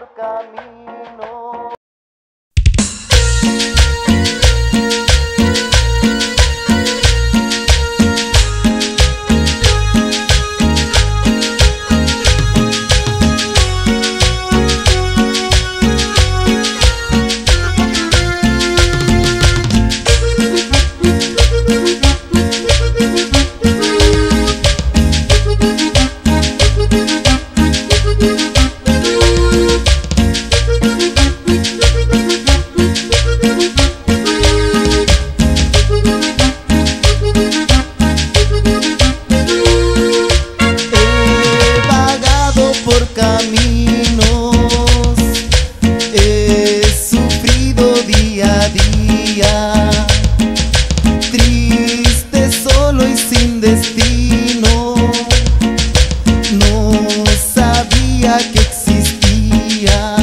por camino. triste, solo y sin destino. No sabía que existía.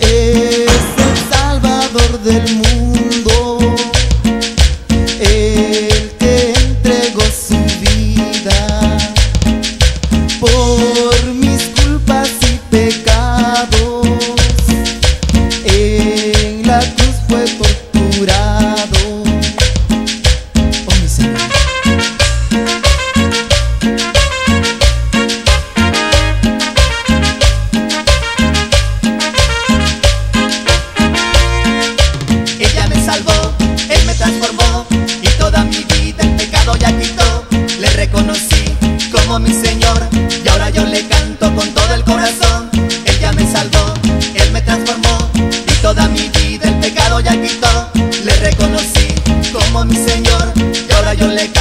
Es el Salvador del mundo. fue torturado. Oh mi Señor. Ella me salvó, él me transformó y toda mi vida el pecado ya quitó. Le reconocí como mi Señor. Yo le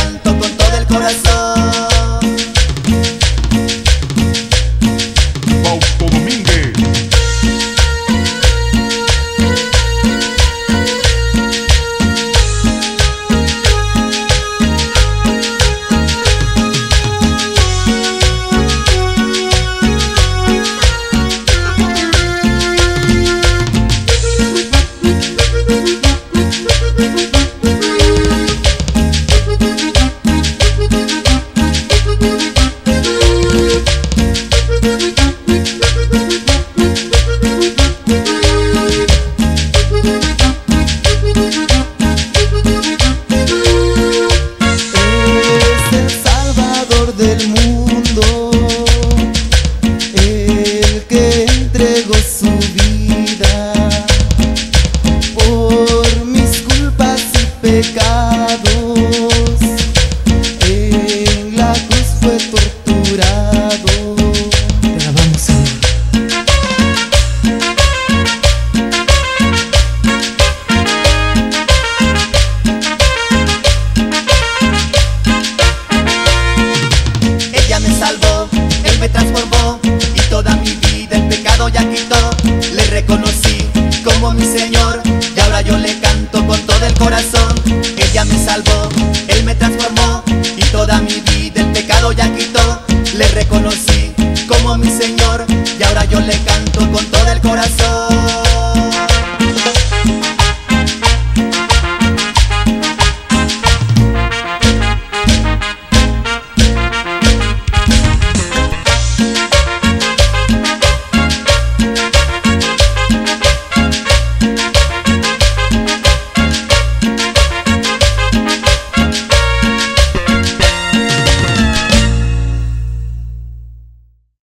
pecados. En la cruz fue torturado. Me transformó y toda mi vida el pecado ya quitó. Le reconocí como mi Señor y ahora yo le canto con todo el corazón. Ella me salvó, Él me transformó y toda mi vida el pecado ya quitó. Le reconocí como mi Señor y ahora yo le canto con todo el corazón.